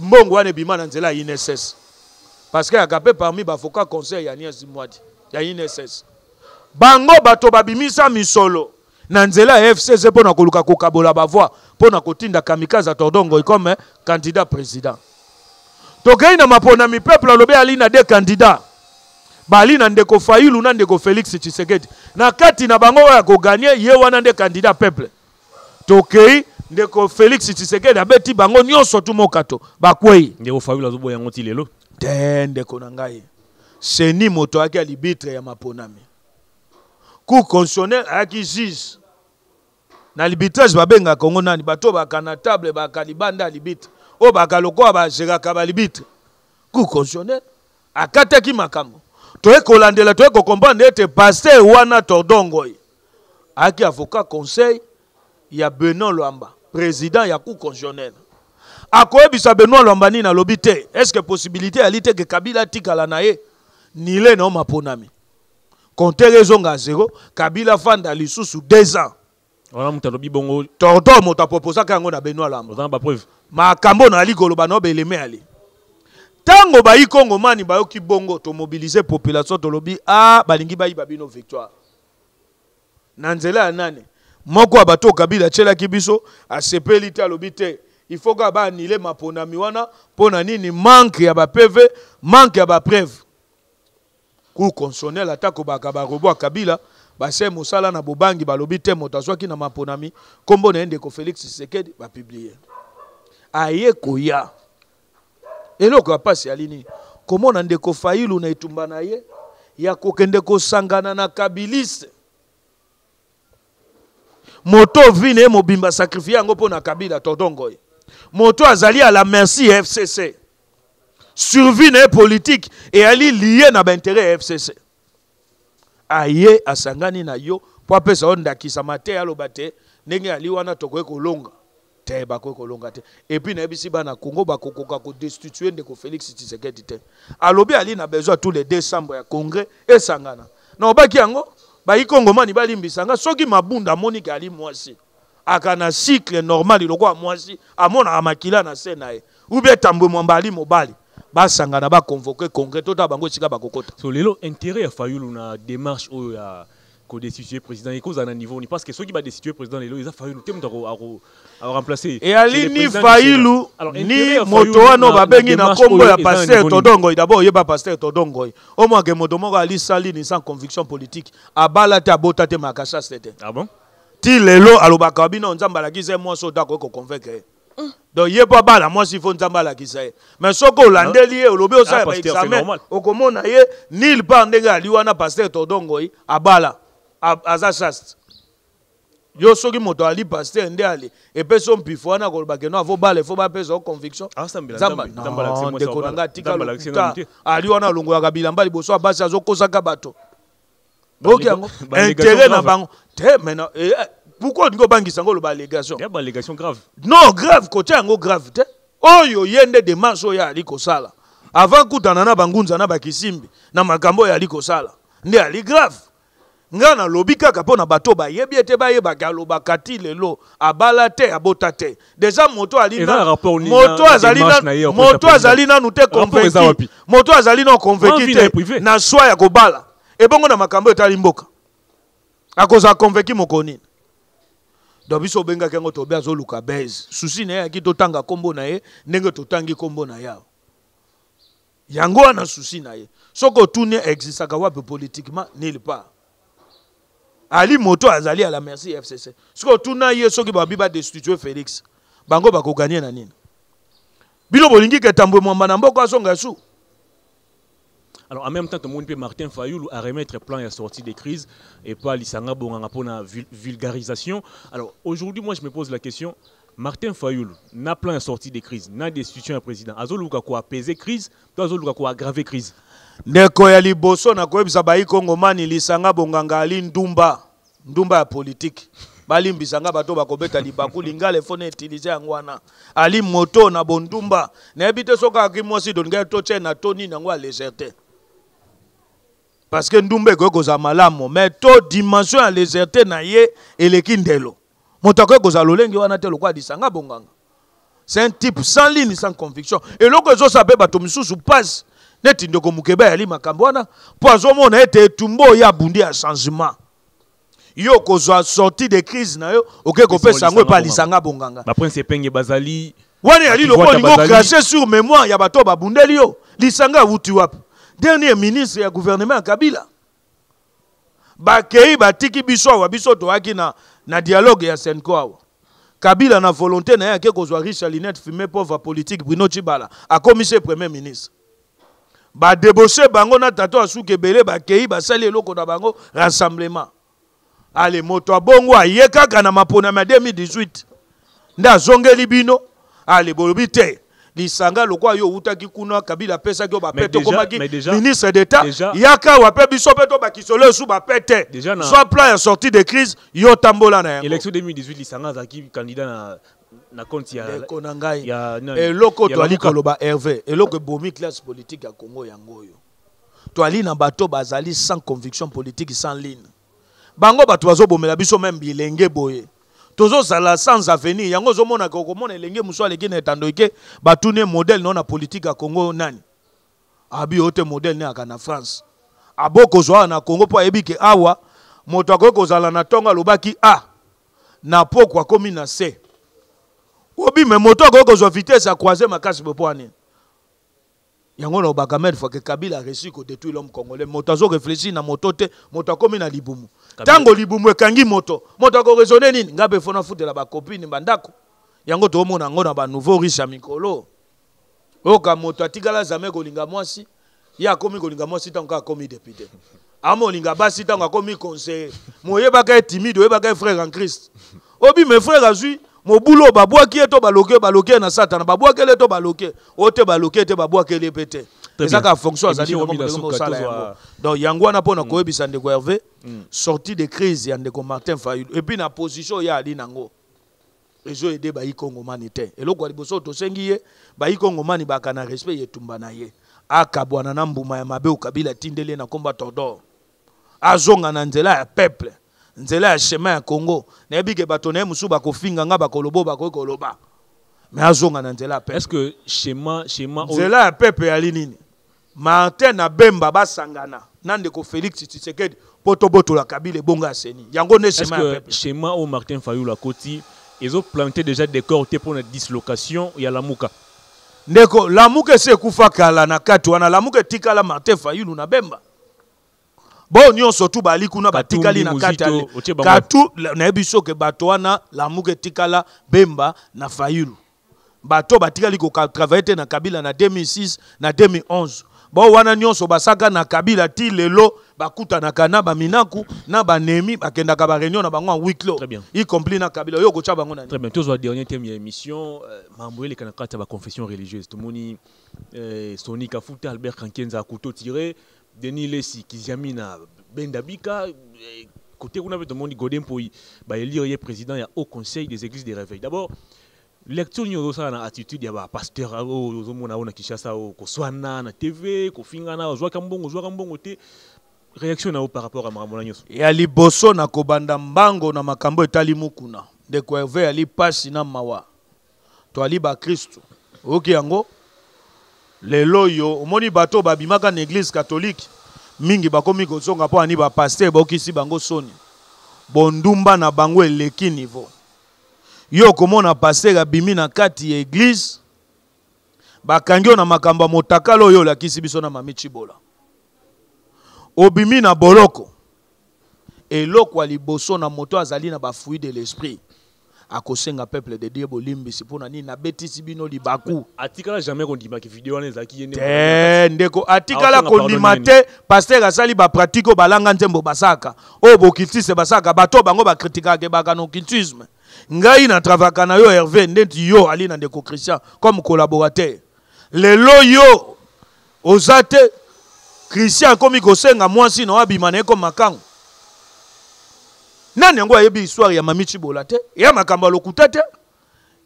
Speaker 1: mbongo wana ebima na nzela ya inss parce que agape parmi baavocat conseil ya niasi mwadi ya inss bango bato babimisa misolo na nzela ya fcc mpo na koluka kokabola bavoi mpo na kotinda kamikaze atordongoi comme eh, candidat président tokei na maponami peuple alobi ali na de candidat bali na ndeko fayulu na ndeko félix tshisekedi na kati na bango oyo akoganye ye wana nde candidat peuple tokei ndeko félix tshisekedi abeti bango nyonso tu mokato bakwei
Speaker 2: ndeko fayulu azoboya yango ti lelo
Speaker 1: te ndeko na ngai seni moto ayaki alibitre ya maponami cour constitutionnelle ayaki juge na libitrage babengaka yango nani bato oyo baka na table baka libanda ya libitre oyo baka lokola bageraka balibitre cour constitutionnelle akataki makambo toye kolandela toye kokomprendre ete paster wana tordongoy ayaki avocat conseil ya benon lwamba président ya cour constitutionnelle akoyebisa benoit lwamba nini alobi te estce possibilité yali te ke kabila atikala na ye nile na yo maponami Compteur ezonga à zero, Kabila vanda lisusu deux ans.
Speaker 2: On a mutalo bibongo.
Speaker 1: Tordor moto proposa ka yango na Benoît Lamba.
Speaker 2: Ozana ba preuve.
Speaker 1: Makambo na ali koloba no beleme ali. Tango bayi Kongo mani bayoki bongo to mobiliser population tolobi ah balingi bayi babino victoire. Na nzela ya nani? moko ya bato kabila atyelaki biso asepeli te alobi te il faut kaka baanile maponami wana mpo na nini manque ya bapv manque ya bapreuve Cour constitutionnelle ata kobaka ba robot ya Kabila basali mosala na bobangi balobi te moto azwaki na maponami nkombo na ye ndeko Felix Tshisekedi bapublie aye koya eloko ya mpasi yali nini komona ndeko Fayilu na etumba na ye ya kokende kosangana na kabiliste moto vie na ye mobimba sacrifie yango mpo na kabila todongoye moto azali à la merci ya fcc survie na ye politike eyali lie na baintere ya fcc aye asangani na yo mpo apesa yo ndakisa mateya aloba te ndenge ali wana tokoki kolonga te bakoki kolonga te epuis nayebisi bana congo bakokoka kodestitue ndeko félix tshisekedi te alobi ali na besoin tous les deux chambre ya congrès esangana naobaki yango baikongomani balimbisa nga soki mabunda amonike ali mwasi aka na cycle normal lokola mwasi amonaka makila na se na ye ubie tambwe mwamba ali mobali basangana baconvoke congrès totala bango esika bakokota
Speaker 2: so lelo intérêt ya fayulu na démarche oyo ya ko destituer president eko za na niveau ni parce que soki ba destituer president lelo eza Fayulu te mutu ako
Speaker 1: ako remplacer et ali ni Fayulu ni moto wano ba bengi na kombo ya pasteur Todongo d'abord yeba pasteur Todongo au moins que moto moko ali sali ni sans conviction politique abala te abota te makasa c'était
Speaker 2: ah bon
Speaker 1: ti lelo alobaka bino nzambe alakisa ye mwasi oyo te akoki koconvaincre donc ye mpo abala mwasi ifo nzambe alakisa ye mais soki olandeli ye olobi
Speaker 2: ah, osala
Speaker 1: baexamen okomona ye nil par ndenge ali wana paster todongoi abala aza chaste yo soki moto ali paster nde ali epesi ompifo wana koloba keno afo bala efo bapesa o conviction
Speaker 2: ah,
Speaker 1: ndeko na ngai atikali wana alongolaka bilamba liboso abasi azokosaka bato boyoki yango intérêt na bango te maintenant eh, eh, pourquoi olingi obangisa yango oloba allégation
Speaker 2: ya ballégation grave
Speaker 1: non grave kotya yango grave te oyo ye nde demarche oyo ali kosala avant kutana na bangunza na bakisimbi na makambo oyo ali kosala nde ali grave ngai nalobi kaka mpo na bato bayebi ete bayebaka alobaka ti lelo abala te abota te deja moto ali
Speaker 2: na rapport ni
Speaker 1: moto azali na moto azali na
Speaker 2: nous te
Speaker 1: convaincu moto azali na convaincu te na choix ya kobala ebongo na makambo etali mboka akozala convaincu moko nini donc biso obengaki yango tobe azoluka base susi na ye ayaki totanga nkombo na ye ndenge totangi nkombo na ye awa Yango wana souci na ye. Soki otuni existaka wapi politiquement nulle part. Ali moto azali à la merci FCC. Soki otuna ye soki babi ba destituer Felix. Bango bako gagner na nini? Bino bolingi ke tambwe mwamba na mboko azonga sous.
Speaker 2: Alors en même temps, tout le monde Martin Fayoulou à remettre plan à sortie des crises et pas l'Isanga Bonganga pour la vulgarisation. Alors aujourd'hui, moi je me pose la question, Martin Fayulu na plan ya sortie de crise na destitution ya president azoluka ko apaiser crise to azoluka ko aggraver crise?
Speaker 1: Ndeko ya liboso na koyebisa bayi kongomani lisanga bonganga ali ndumba ndumba ya politiki balimbisa nga bato bakobeta libaku lingala efo na utilize yango wana ali moto na bondumba nayebi te soki akaki mwasi doningai to tie na to nini yango ya leger te parce que ndumba ekoki kozala malamu mais to dimension ya leger te na ye eleki ndelo moto akoki kozala lolenge wana te lokola lisanga bonganga c'est un type sans ligne sans conviction eloko ezosala mpe bato mosusu mpasi neti ndeko mokeba yali makambo wana mpo azomona ete etumba oyo abundi ya changement yo okozwa sortie de crise na yo oke kopesa yango epai lisanga bonganga
Speaker 2: baprince epenge bazali
Speaker 1: wana yali lokola
Speaker 2: olingi
Speaker 1: okrache sur mémoire ya bato oyo babundeli yo lisanga awuti wapi dernier ministre ya gouvernement ya kabila bakei batiki biso awa biso toyaki na, na dialogue ya senco awa kabila na volonté na ye ake kozwa riche ya linete fume pauvre politique bruno cibala akomi se premier ministre badeboshe bango na tato asuki ebele bakei basali eloko na bango rassemblement ale moto abongo aye kaka na maponami ya 2018 nde azongeli bino ale bolobi te lisanga lokola yo outaki kuna kabila apesaki yo
Speaker 2: bapete okomaki
Speaker 1: ministre d'état yaka awa mpe biso mpe tobakisolo esu
Speaker 2: bapete
Speaker 1: zwa plan ya sortie de crise yo otambola na yango
Speaker 2: élection 2018 lisanga azalaki candidat na na konti ya
Speaker 1: ndeko na ngai eloko toali koloba herve eloko ebomi classe politique ya congo yango oyo toali na bato bazali sans conviction politique sans ligne bango bato bazobomela biso meme bilenge boye tozozala sans avenir yango ozomonaka okomona elenge mosusu aleki na etando ike batuni modele nao na politike ya congo nani abi yo te modele ne aka na france abo kozwa awa na congo mpo ayebi ke awa moto akoki kozala na ntongo alobaki a ah, na poko akomi na se obime moto akoki kozwa vitese ya croise makasi bopo anini yango na bagamed fois que kabila a réussi ko détruire l'homme congolais moto azo réfléchir na moto te moto akomi na libumu tango libumu ekangi moto moto ako raisonner nini ngai pe fona futela ba copine ba ndako yango to mona yango na ba nouveau riche ya mikolo oka moto atikala jamais kolinga mwasi ye akomi kolinga mwasi tango akomi député amolinga basi ntango akomi conseiller moyebaka ye timide oyebaka ye frère en christ obi me frère azwi mobulu oyo babwaki ye to baloke baloke ye na satana babwakeli ye to baloke oyo te baloke ye te babwakeli ye mpe te eza kaka fonction azali
Speaker 2: osala
Speaker 1: yango donc yango wana mpo na mm. koyebisa ndeko herve mm. sortie de crise ya ndeko martin fayulu epuis na position ye ali nango ezo ede bayi kongomani te eloko ya liboso tosengi ye bayi kongomani baka na respect ya etumba na ye akabwana na mbuma ya mabe okabila atindeli ye na komba tordor azonga na nzela ya peuple nzela ya chemin ya congo nayebi ke bato na ye mosusu bakofinga nga bakolobo bakoki koloba me azonga na nzela ya peuple nzela ya peuple yali nini Martin na Bemba basangana na ndeko Felix Tshisekedi mpo tobotola Kabila ebonga ya seni yango nde schéma ya peuple.
Speaker 2: Schéma oyo Martin Fayulu akoti ezo planter déjà décor te mpo na dislocation ya Lamuka.
Speaker 1: Ndeko Lamuka esi ekufa kala na kati wana Lamuka etikala Martin Fayulu na Bemba bo nyonso tu bali kuna batikali na kati katu nayebi soki bato wana Lamuka etikala Bemba na Fayulu. bato batikali kotravaille te na kabila na 2006 na 2011 bao wana nyonso basaka na kabila ti lelo bakutanaka na baminaku na banemi bakendaka bareunion na bango en huit clos y compris na kabila oyo okotya bango na
Speaker 2: très bien tozwa dernier thème ya émission euh, mambo eleka na kati ya baconfession religieuse tomoni euh, soni kafuta albert kankenza couteau tiré Denis lessi kiziamina benda bika cote kuna pe tomoni gode mpoyi ba elire ye president ya haut conseil des eglises de reveil d'abord lecture nini ozosala na attitude ya ba pasteur oyo ozomona oyo na kinshasa oyo koswana na tv kofingana ozwaka mbongo ozwaka mbongo te réaction na yo par rapport ya makambo wana nyonso
Speaker 1: ya liboso na kobanda mbango na makambo etali mukuna ndeko herve yali mpasi na mawa toali bakristu oyoki yango lelo oyo omoni bato oyo babimaka na eglize katolike mingi bakomi kozonga mpo ani bapaster baokisi bango soni bondumba na bango eleki nivo yo okomona paster abimi na kati ya eglize bakangi oyo na makambo ya motakala oyo olakisi biso na mami cibola obimi na boloko eloko ya liboso na moto azali na ba fruits de l'esprit akosenga peuple de dieu bolimbisi mpo na nini nabetisi bino libaku
Speaker 2: atikala jamais kondima ki video wana ezalaki ye
Speaker 1: te ndeko atikala kondima te paster asali bapratique oyo balanga nzembo basaka oyo bokiltise basaka bato oyo bango bakritikaka kebaka na okiltisme ngai na travaka na yo herve ndeti yo ali na ndeko christian comme collaborateur lelo yo oza te christian akomi kosenga mwasi na abima na ye ko makango nani yango ayebi histoire ya mami cibola te ya makambo ya lokuta te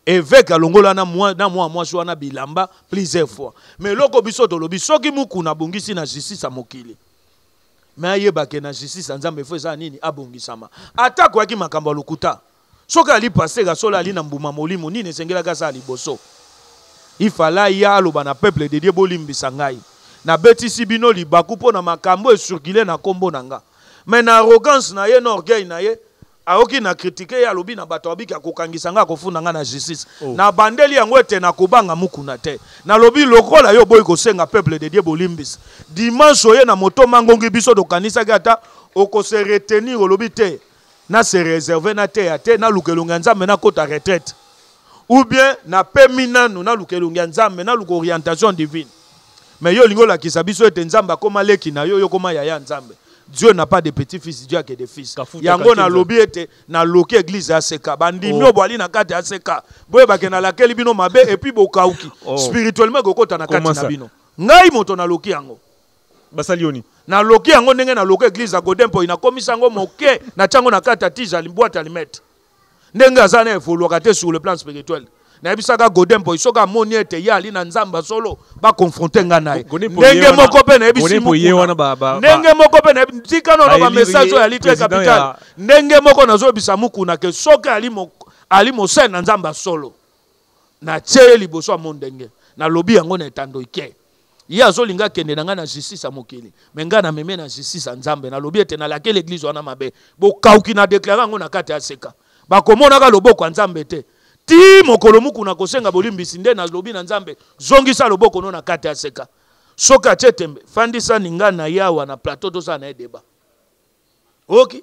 Speaker 1: eveke alongola na mwa mwasi wana bilamba plusieurs fois mais eloko biso tolobi soki mukuna abongisi na justice ya mokili me ayebake na justice ya nzambe fo eza nini abongisama ata akoyaki makambo ya lokuta soki ali paseka solo ali na mbuma molimo nini esengelaki asala liboso ifala ye aloba na peuple de dieu bolimbisa ngai nabetisi bino libaku mpo na makambo esurkile na nkombo na nga me na arrogance na ye na orgueil na ye ayoki na kritike ye alobi na bato abiki akokangisa ngai akofunda ngai na justice
Speaker 2: oh.
Speaker 1: nabandeli yango ete nakobanga mokuna te nalobi lokola yo oboyi kosenga peuple de dieu bolimbisi dimanche oye na moto mangongi biso tokanisaki ata okose retenir olobi te na se reserve na teya te na luka elongi ya nzambe na kota retraite ou bien na pemi nanu na luka elongi ya nzambe na luka orientation divine mais yo olingi olakisa biso ete nzambe akoma leki na yo yo okoma yaya ya nzambe dieu n'a pas de petit fils dieu ake de fils yango nalobi ete naloki eglise ya seka bandimi oyo oh. bwali na kati ya seka boyebake nalakeli bino mabe epuis bokauki
Speaker 2: oh.
Speaker 1: spirituellement ekokota na kati na bino ngai moto naloki yango
Speaker 2: basali yo nini
Speaker 1: naloki yango ndenge naloki eglise ya godin mpoi nakomisa yango moke natya yango na kati ya tija boite alimete ndenge aza na evoluaka te sur le plan spirituel nayebisaka godin mpoi soki amoni ete ye ali na nzambe ya solo bakonfronte ngai na ye ndenge moko mpe nayebisindenge moko mpe natika nono bamessage oyo ali
Speaker 2: te
Speaker 1: capital ndenge moko nazoyebisa mukuna ke soki ali mosene na nzambe ya solo natie ye liboso ya mondenge nalobi yango na etando ike ye azolinga akende na ngai na justice ya mokili me ngai nameme na justice ya nzambe nalobi ete nalaki leglize wana mabe bokauki na deklare yango na kati ya seka bakomonaka loboko ya nzambe te ti mokolo mokuna kosenga bolimbisi nde nalobi na nzambe zongisa loboko no na kati ya seka soki atie tembe fandisa ninga na ye awa na plateau tozala na ye deba oki
Speaker 2: okay.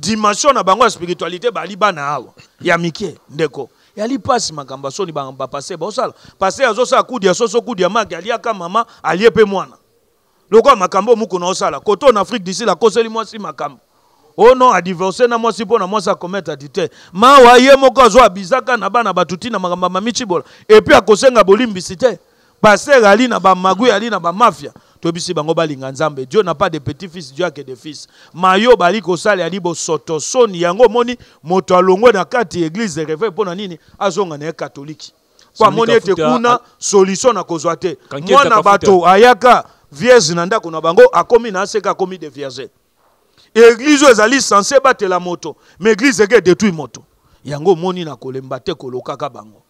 Speaker 1: dimension na bango ya spiritualité bali bana awa ya mike ndeko yali mpasi makambo ya soni bapaster baosala paster azosala kudi ya soso kudi ya maki aliaka mama alie mpe mwana lokola makambo mokuna osala koto na afrique d'ici lakoseli mwasi makambo o non adivorce na mwasi mpo na mwasi akometa dite mawa ye moko azwa abizaka na bana bato ntina makambo ya mamichibola epuis akosenga bolimbisi te Pasteur ali na ba magui ali na ba mafia. Tobisi bango balinga Nzambe. Dieu n'a pas de petit fils, Dieu a que des fils. Mayo bali kosala ali bosoto soni yango moni moto alongwe na kati église de réveil pona nini azonga na catholique.
Speaker 2: Kwa
Speaker 1: moni ete kuna solution na kozwa te. Mwana bato ayaka vierge na ndako na bango akomi na aseka akomi de vierge. Église ezali censé batela moto, mais église eke détruit moto. Yango moni na kolemba te kolokaka bango.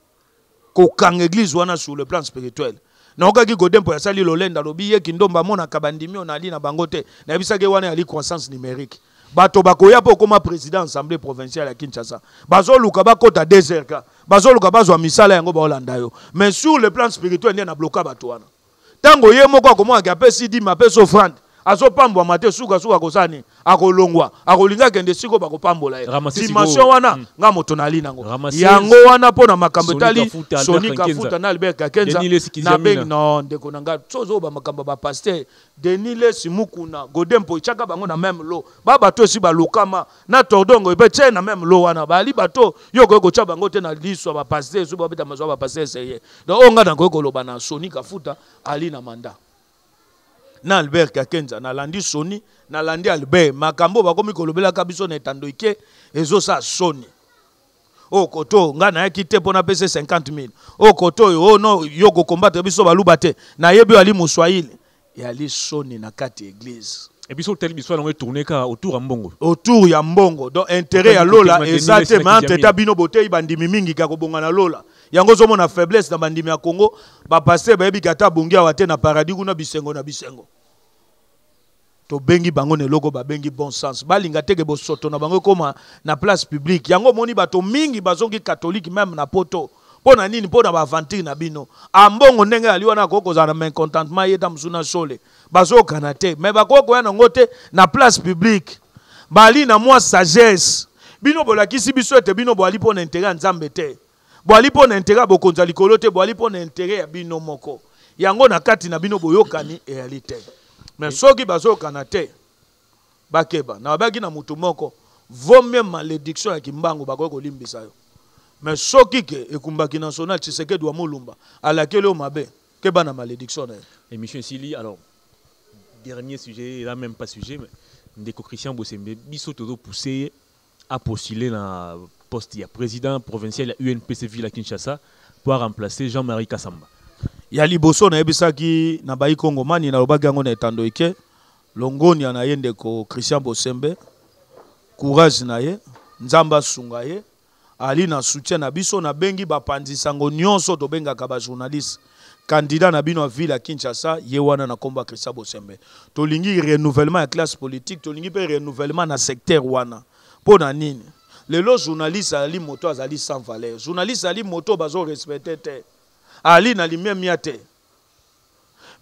Speaker 1: kokanga eglise wana sur le plan spirituel naokaki gode mpo asali lolenda alobi ye kindomba amonaka bandimi oyo nali na bango te nayebisaki ye wana yali croissance numérique bato bakoya mpo okoma président assemblée provinciale ya kinshasa bazoluka bakota deserka bazoluka bazwa misala yango baolanda yo mais sur le plan spirituel nde nabloka bato wana ntango ye moko akomonake apesi dime apesi ofrande azopambwama te sukasuka akosala nini akolongwa akolinga kende siko bakopambola ye dimension wana
Speaker 2: mm.
Speaker 1: nga moto nali nango yango wana mpo na makambo etali soni kafuta na albert kakenza nabengi no ndeko na ngai sozo bamakambo ya bapaster denis lesi mukuna gode mpo etyaka bango na meme lo ba bato esi balukama na tordongo epe tie na meme lo wana bali bato yo okoki kotya bango te na liso ya bapaster soki babeta mazo ya bapaster eseye donc oyo ngai nakoki koloba na soni kafuta ali na manda na albert kakenza nalandi soni nalandi albert makambo bakomi kolobelaka biso na etando ike ezosala soni o oh, koto oyo ngai nayaki te mpo napesa 50 mille o oh, koto oyo o oh, no yo kokombatre biso baluba te nayebi oyo ali moswahili yali soni na kati ya
Speaker 2: eglize e biso otali biso yango etourne kaka autour ya mbongo
Speaker 1: autour ya mbongo donc intérêt ya lola eza te
Speaker 2: ma
Speaker 1: entre ta bino boteyi bandimi mingi ka kobonga na lola yango ozomona faiblesse na bandimi ya congo bapaster bayebi kata abongi awa te na paradis kuna bisengo na bisengo tobengi bango na eloko babengi bon sens balinga teke bosoto na bango ekoma na place publique yango omoni bato mingi bazongi katolike meme na poto mpo na nini mpo na baaventure na bino ambongo ah, ndenge ali wana akoki kozala na maincontentement ye ta mosusu na sole bazokana te mai bakoki koya nango te na place publique bali na mwa sagesse bino bolakisi biso ete bino boali mpo na intere ya nzambe te Boali mpo na intere ya bokonzi ya likolo te, boali mpo na intere ya bino moko. Yango na kati na bino boyokani eyali te. Me soki bazoyokana te, bakeba. Nabaki na motu moko, vaut mieux malediction ya kimbangu bakoki kolimbisa yo. Me soki ke ekumbaki national Tshisekedi wa Mulumba alakeli yo mabe, keba na malediction na ye.
Speaker 2: Emission esili alors dernier sujet là même pas sujet mais ndeko Christian Bosembe biso tozo pousser a postuler na poste ya president provincial ya UNPC ville ya Kinshasa pour remplacer Jean-Marie Kassamba.
Speaker 1: Ya liboso nayebisaki na bayi Kongomani nalobaki yango na etando ike longonia na ye ndeko Christian Bosembe courage na ye Nzambe asunga ye ali na soutien na biso nabengi bapanzi sango nyonso tobengaka ba journaliste candidat na bino ya ville ya kinshasa ye wana na nkombo ya christian bosembe tolingi renouvellement ya classe politique tolingi mpe renouvellement na secteur wana mpo na nini lelo journaliste azali moto azali sans valeur journaliste azali moto bazo respecte te ali na limemia te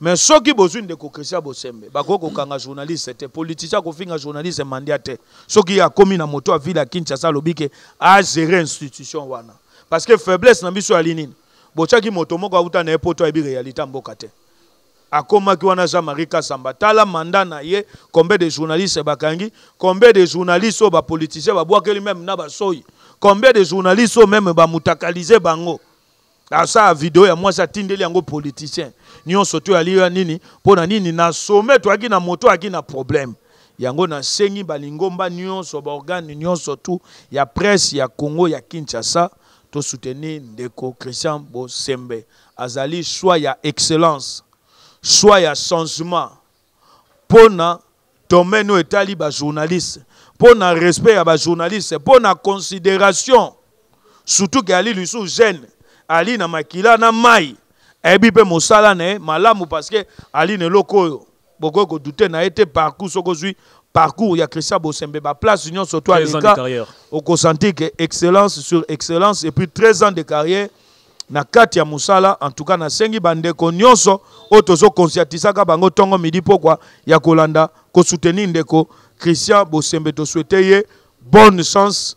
Speaker 1: mais soki bozwi ndeko christian bosembe bakoki kokanga journaliste te politicien akofinga journaliste mandia te soki ye akomi na moto ya ville ya kinshasa alobi ke agere institution wana parce que faiblesse na biso yali nini botiaki moto moko auta na ye poto ayebi réalité ya mboka te akomaki wana jean marie kasamba tala manda na ye combien de journaliste bakangi combien de journaliste oyo bapoliticien babwakeli meme na basoyi combien de journaliste oyo meme bamutakalise bango asala video ya mwasi atindeli yango politicien nyonso to yali ya nini mpo na nini na sommet toyaki na moto ayaki na problème yango nasengi balingomba nyonso baorgane nyonso tu ya presse ya congo ya kinshasa To soutenir ndeko Christian Bosembe. Azali choix ya excellence, choix ya changement pona domaine oyo etali ba journalistes, pona respect ya ba journalistes, pona consideration surtout ke ali lisusu jeune, ali na makila na mayi, ayebi pe mosala na ye malamu parce que ali na eloko oyo. bokoki ko douter na ye te parcours soki ozwi parcours ya Christian Bosembe ba place nyonso to aleka okosentir que excellence sur excellence et puis 13 ans de carrière na kati ya mosala en tout cas nasengi bandeko nyonso oyo tozokonscientisaka bango ntongo midi pokwa ya kolanda kosoutenir ndeko christian bosembe toswete ye bonne chance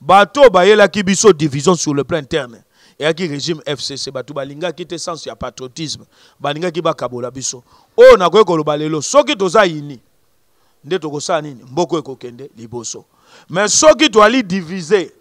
Speaker 1: bato oyo bayelaki biso division sur le plan interne eyaki régime fcc bato balingaki te sens ya patriotisme balingaki bakabola biso oyo nakoki koloba lelo soki toza ini nde tokosala nini mboko ekokende liboso me soki toali divise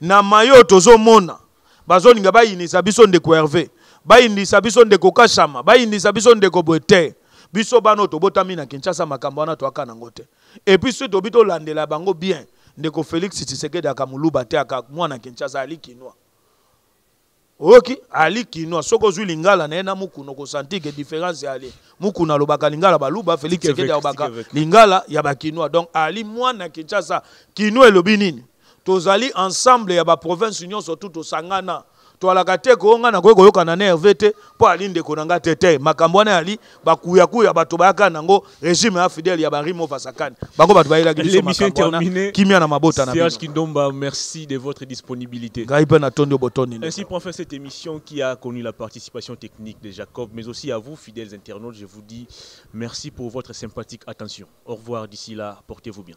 Speaker 1: na maye oyo tozomona bazolinga bayinisa biso ndeko herve bayindisa biso ndeko kashama bayindisa biso ndeko boye te biso bana oyo tobotami na kinshasa makambo wana toyaka nango te Et puis soki tobi tolandela bango bien, ndeko Felix Tshisekedi aka muluba te aka mwana Kinshasa ali kinois. Oyoki ali kinois soki ozwi lingala na ye na mukuna okosanti ke difference ya ali mukuna alobaka lingala baluba Felix Tshisekedi alobaka lingala ya bakinois donc ali mwana Kinshasa kinois elobi nini? tozali ensemble ya ba province nyonso tu tosangana toalaka te ko nga nakoki koyokana na herve te mpo ali ndeko na nga te te makambo wana yali bakuyakuya bato bayaka nango regime ya fidèle ya barimo vasakani bango bato bayelaki biso makambo wana kimia na mabota na
Speaker 2: Serge Kindomba merci de votre disponibilité
Speaker 1: ngai mpe natondi yo botondi
Speaker 2: ainsi prend fin cette émission qui a connu la participation technique de Jacob mais aussi à vous fidèles internautes je vous dis merci pour votre sympathique attention au revoir d'ici là portez-vous bien